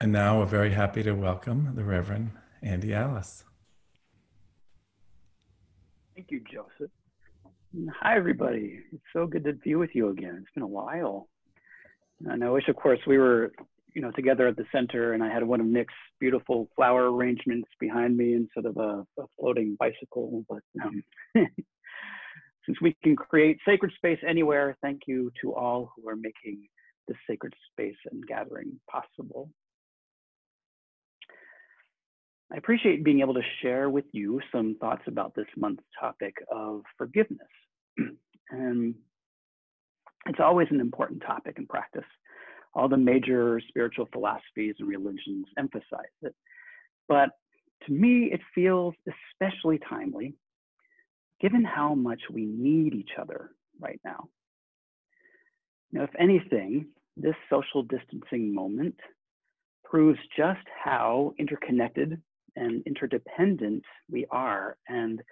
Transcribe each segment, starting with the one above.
And now we're very happy to welcome the Reverend Andy Allis. Thank you, Joseph. Hi, everybody. It's so good to be with you again. It's been a while. And I wish, of course, we were, you know, together at the center and I had one of Nick's beautiful flower arrangements behind me instead of a, a floating bicycle. But um, since we can create sacred space anywhere, thank you to all who are making this sacred space and gathering possible. I appreciate being able to share with you some thoughts about this month's topic of forgiveness. and it's always an important topic in practice. All the major spiritual philosophies and religions emphasize it. But to me, it feels especially timely given how much we need each other right now. Now, if anything, this social distancing moment proves just how interconnected and interdependent we are and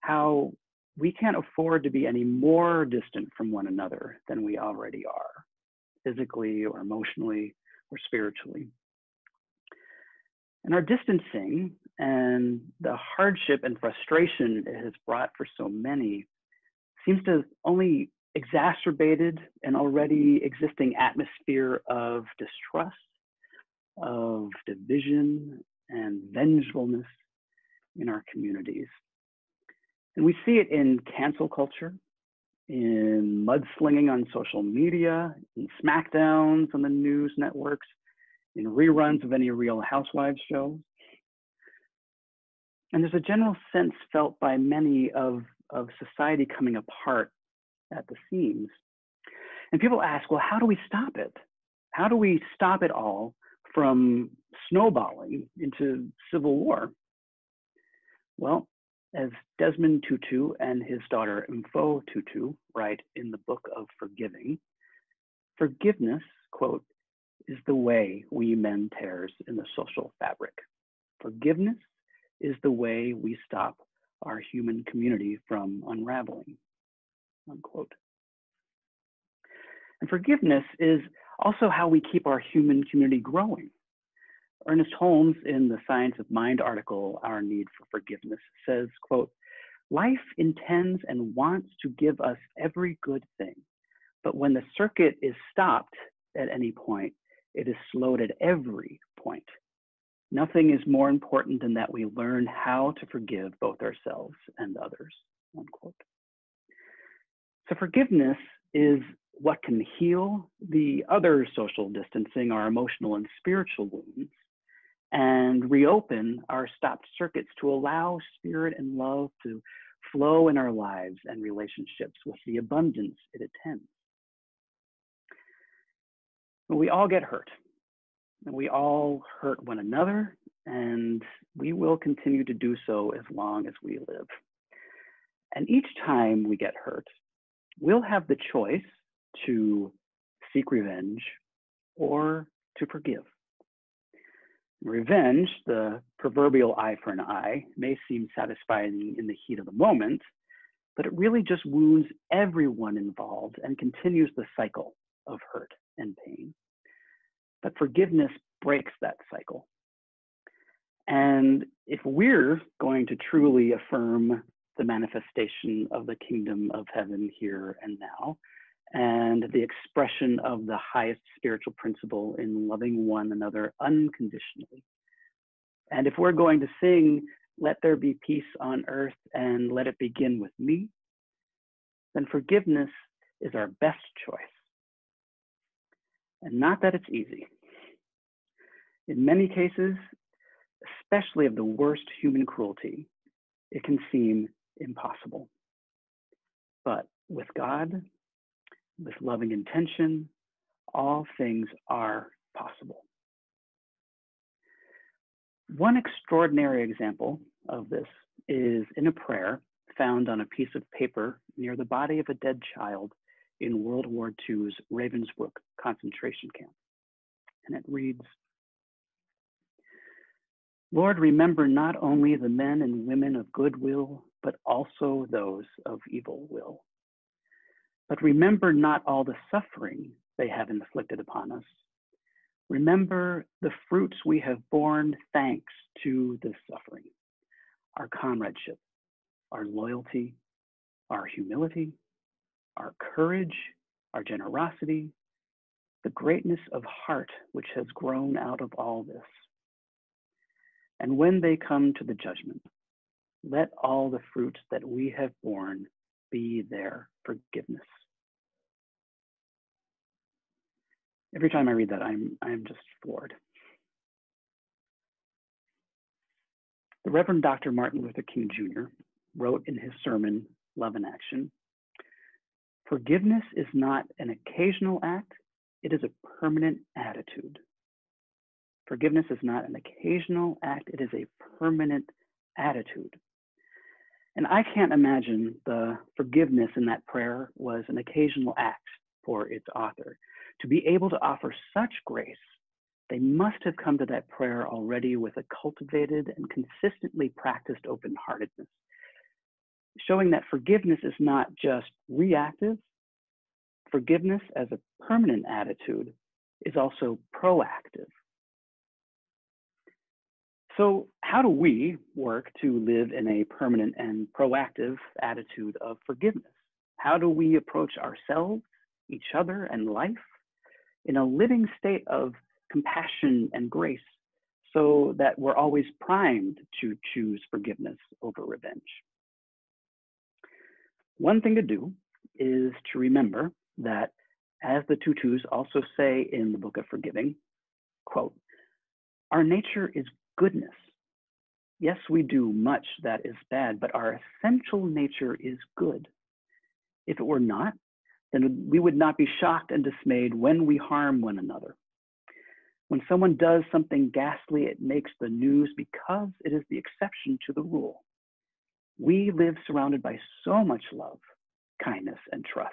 how we can't afford to be any more distant from one another than we already are, physically or emotionally or spiritually. And our distancing and the hardship and frustration it has brought for so many seems to have only exacerbated an already existing atmosphere of distrust, of division, and vengefulness in our communities. And we see it in cancel culture, in mudslinging on social media, in smackdowns on the news networks, in reruns of any real housewives shows. And there's a general sense felt by many of, of society coming apart at the seams. And people ask, well, how do we stop it? How do we stop it all from snowballing into civil war? Well, as Desmond Tutu and his daughter Mpho Tutu write in the book of Forgiving, forgiveness, quote, is the way we mend tears in the social fabric. Forgiveness is the way we stop our human community from unraveling, unquote. And forgiveness is also how we keep our human community growing. Ernest Holmes in the Science of Mind article, Our Need for Forgiveness, says, quote, life intends and wants to give us every good thing, but when the circuit is stopped at any point, it is slowed at every point. Nothing is more important than that we learn how to forgive both ourselves and others, unquote. So forgiveness is what can heal the other social distancing, our emotional and spiritual wounds, and reopen our stopped circuits to allow spirit and love to flow in our lives and relationships with the abundance it attends. We all get hurt. And we all hurt one another, and we will continue to do so as long as we live. And each time we get hurt, we'll have the choice to seek revenge or to forgive. Revenge, the proverbial eye for an eye, may seem satisfying in the heat of the moment, but it really just wounds everyone involved and continues the cycle of hurt and pain. But forgiveness breaks that cycle. And if we're going to truly affirm the manifestation of the kingdom of heaven here and now, and the expression of the highest spiritual principle in loving one another unconditionally. And if we're going to sing, let there be peace on earth and let it begin with me, then forgiveness is our best choice. And not that it's easy. In many cases, especially of the worst human cruelty, it can seem impossible. But with God, with loving intention, all things are possible. One extraordinary example of this is in a prayer found on a piece of paper near the body of a dead child in World War II's Ravensbrück concentration camp. And it reads Lord, remember not only the men and women of goodwill, but also those of evil will. But remember not all the suffering they have inflicted upon us. Remember the fruits we have borne thanks to this suffering our comradeship, our loyalty, our humility, our courage, our generosity, the greatness of heart which has grown out of all this. And when they come to the judgment, let all the fruits that we have borne be their forgiveness. Every time I read that, I'm, I'm just floored. The Reverend Dr. Martin Luther King Jr. wrote in his sermon, Love in Action Forgiveness is not an occasional act, it is a permanent attitude. Forgiveness is not an occasional act, it is a permanent attitude. And I can't imagine the forgiveness in that prayer was an occasional act for its author. To be able to offer such grace, they must have come to that prayer already with a cultivated and consistently practiced open heartedness, showing that forgiveness is not just reactive, forgiveness as a permanent attitude is also proactive. So, how do we work to live in a permanent and proactive attitude of forgiveness? How do we approach ourselves, each other, and life in a living state of compassion and grace so that we're always primed to choose forgiveness over revenge? One thing to do is to remember that, as the Tutus also say in the Book of Forgiving, quote, our nature is goodness. Yes, we do much that is bad, but our essential nature is good. If it were not, then we would not be shocked and dismayed when we harm one another. When someone does something ghastly, it makes the news because it is the exception to the rule. We live surrounded by so much love, kindness, and trust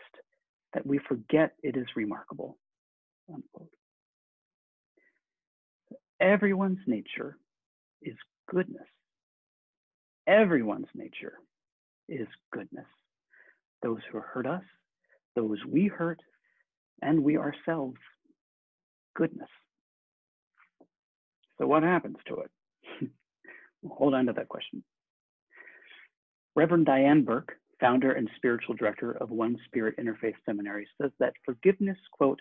that we forget it is remarkable. Unquote. Everyone's nature is goodness. Everyone's nature is goodness. Those who hurt us, those we hurt, and we ourselves, goodness. So, what happens to it? Hold on to that question. Reverend Diane Berke, founder and spiritual director of One Spirit Interfaith Seminary, says that forgiveness, quote,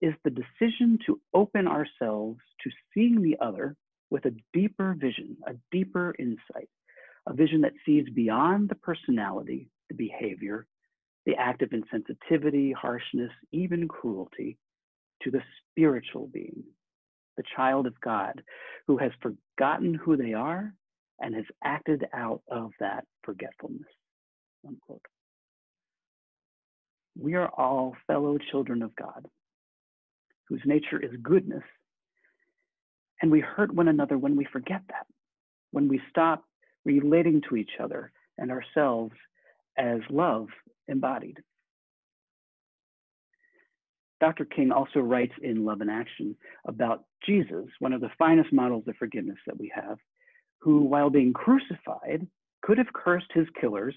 is the decision to open ourselves to seeing the other with a deeper vision, a deeper insight, a vision that sees beyond the personality, the behavior, the act of insensitivity, harshness, even cruelty, to the spiritual being, the child of God, who has forgotten who they are and has acted out of that forgetfulness. Unquote. We are all fellow children of God, whose nature is goodness and we hurt one another when we forget that, when we stop relating to each other and ourselves as love embodied. Dr. King also writes in Love in Action about Jesus, one of the finest models of forgiveness that we have, who, while being crucified, could have cursed his killers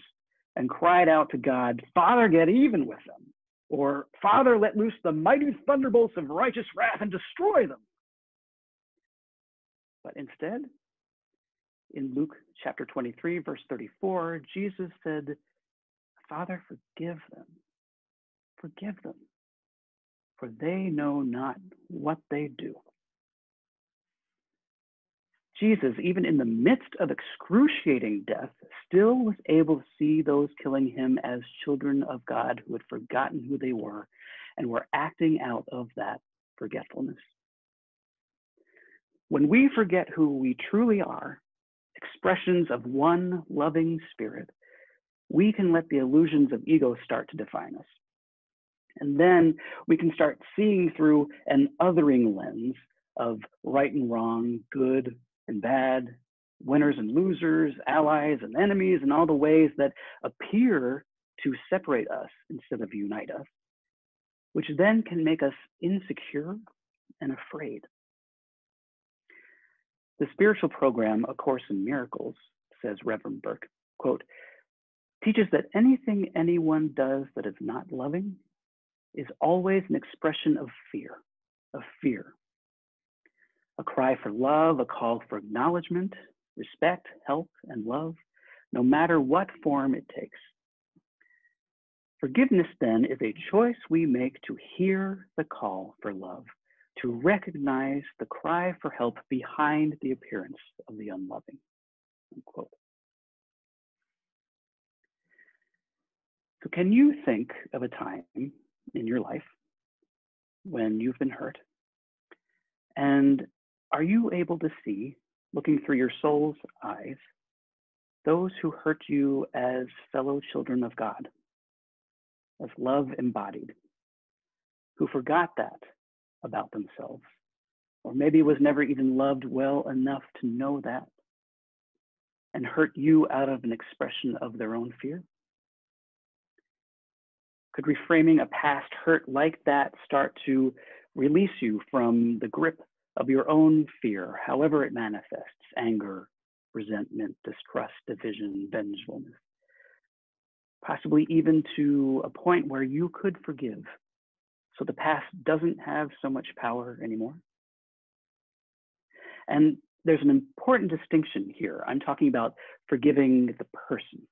and cried out to God, Father, get even with them, or Father, let loose the mighty thunderbolts of righteous wrath and destroy them. But instead, in Luke chapter 23, verse 34, Jesus said, Father, forgive them. Forgive them, for they know not what they do. Jesus, even in the midst of excruciating death, still was able to see those killing him as children of God who had forgotten who they were and were acting out of that forgetfulness. When we forget who we truly are, expressions of one loving spirit, we can let the illusions of ego start to define us. And then we can start seeing through an othering lens of right and wrong, good and bad, winners and losers, allies and enemies, and all the ways that appear to separate us instead of unite us, which then can make us insecure and afraid. The spiritual program, A Course in Miracles, says Reverend Berke, quote, teaches that anything anyone does that is not loving is always an expression of fear, of fear. A cry for love, a call for acknowledgement, respect, help, and love, no matter what form it takes. Forgiveness, then, is a choice we make to hear the call for love, to recognize the cry for help behind the appearance of the unloving. Unquote. So, can you think of a time in your life when you've been hurt? And are you able to see, looking through your soul's eyes, those who hurt you as fellow children of God, as love embodied, who forgot that about themselves, or maybe was never even loved well enough to know that, and hurt you out of an expression of their own fear? Could reframing a past hurt like that start to release you from the grip of your own fear, however it manifests anger, resentment, distrust, division, vengefulness? Possibly even to a point where you could forgive so the past doesn't have so much power anymore. And there's an important distinction here. I'm talking about forgiving the person.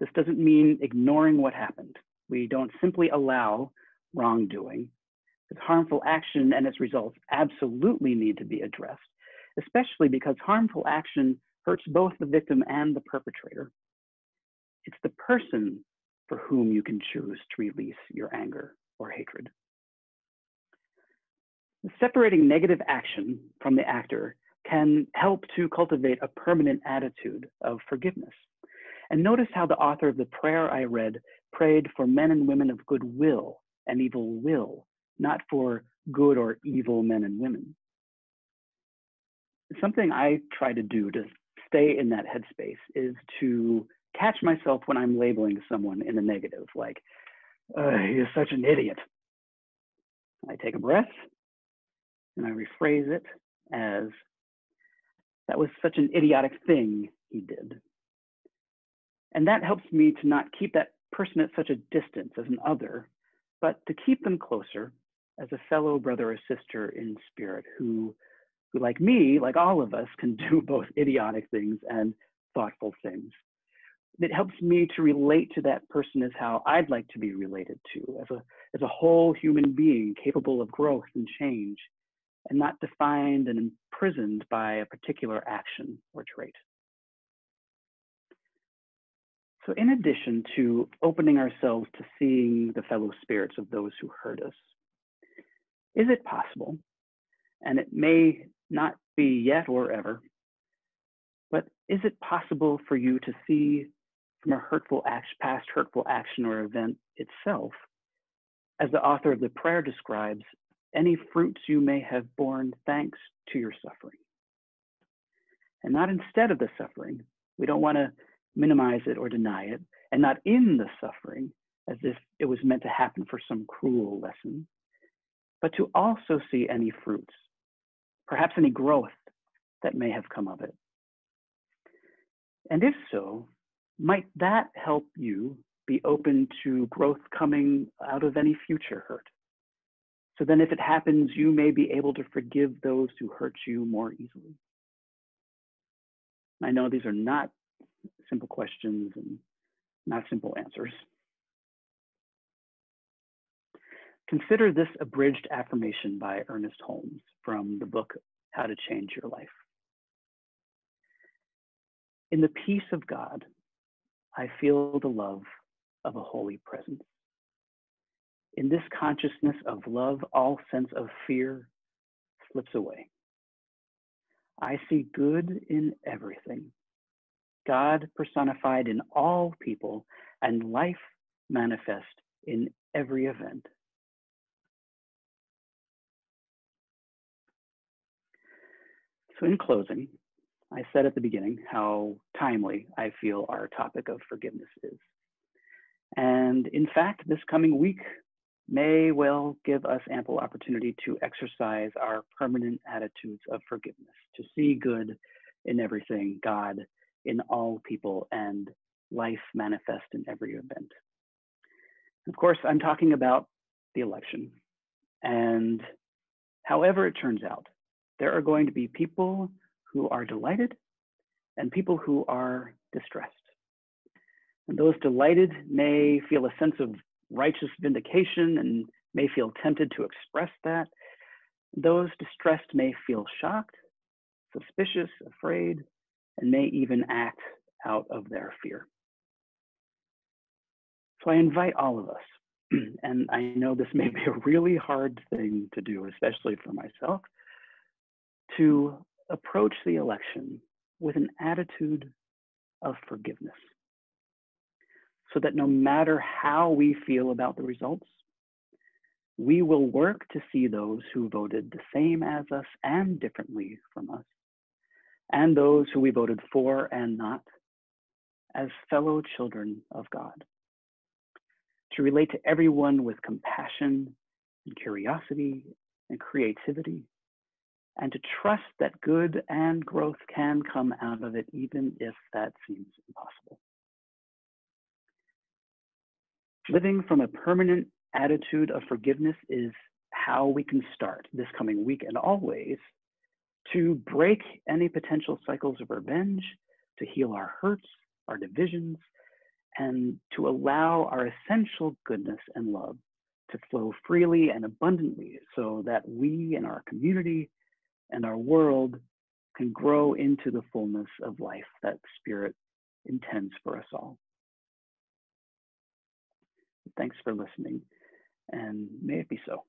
This doesn't mean ignoring what happened. We don't simply allow wrongdoing. Because harmful action and its results absolutely need to be addressed, especially because harmful action hurts both the victim and the perpetrator. It's the person for whom you can choose to release your anger or hatred. Separating negative action from the actor can help to cultivate a permanent attitude of forgiveness. And notice how the author of the prayer I read prayed for men and women of good will and evil will, not for good or evil men and women. Something I try to do to stay in that headspace is to catch myself when I'm labeling someone in the negative, like, uh, is such an idiot. I take a breath and I rephrase it as, that was such an idiotic thing he did. And that helps me to not keep that person at such a distance as an other, but to keep them closer as a fellow brother or sister in spirit who, who like me, like all of us, can do both idiotic things and thoughtful things. It helps me to relate to that person as how I'd like to be related to, as a, as a whole human being capable of growth and change, and not defined and imprisoned by a particular action or trait. So, in addition to opening ourselves to seeing the fellow spirits of those who hurt us, is it possible, and it may not be yet or ever, but is it possible for you to see from a hurtful action, past hurtful action or event itself, as the author of the prayer describes, any fruits you may have borne thanks to your suffering? And not instead of the suffering. We don't want to minimize it or deny it, and not in the suffering as if it was meant to happen for some cruel lesson, but to also see any fruits, perhaps any growth that may have come of it. And if so, might that help you be open to growth coming out of any future hurt? So then, if it happens, you may be able to forgive those who hurt you more easily. I know these are not simple questions and not simple answers. Consider this abridged affirmation by Ernest Holmes from the book How to Change Your Life. In the peace of God, I feel the love of a holy presence. In this consciousness of love, all sense of fear slips away. I see good in everything God personified in all people, and life manifest in every event. So, in closing, I said at the beginning how timely I feel our topic of forgiveness is. And in fact, this coming week may well give us ample opportunity to exercise our permanent attitudes of forgiveness, to see good in everything God in all people and life manifest in every event. Of course, I'm talking about the election. And however it turns out, there are going to be people who are delighted and people who are distressed. And those delighted may feel a sense of righteous vindication and may feel tempted to express that. Those distressed may feel shocked, suspicious, afraid, and may even act out of their fear. So I invite all of us, and I know this may be a really hard thing to do, especially for myself, to approach the election with an attitude of forgiveness. So that no matter how we feel about the results, we will work to see those who voted the same as us and differently from us, and those who we voted for and not, as fellow children of God. To relate to everyone with compassion and curiosity and creativity, and to trust that good and growth can come out of it, even if that seems impossible. Living from a permanent attitude of forgiveness is how we can start this coming week and always to break any potential cycles of revenge, to heal our hurts, our divisions, and to allow our essential goodness and love to flow freely and abundantly so that we and our community and our world can grow into the fullness of life that Spirit intends for us all. Thanks for listening, and may it be so.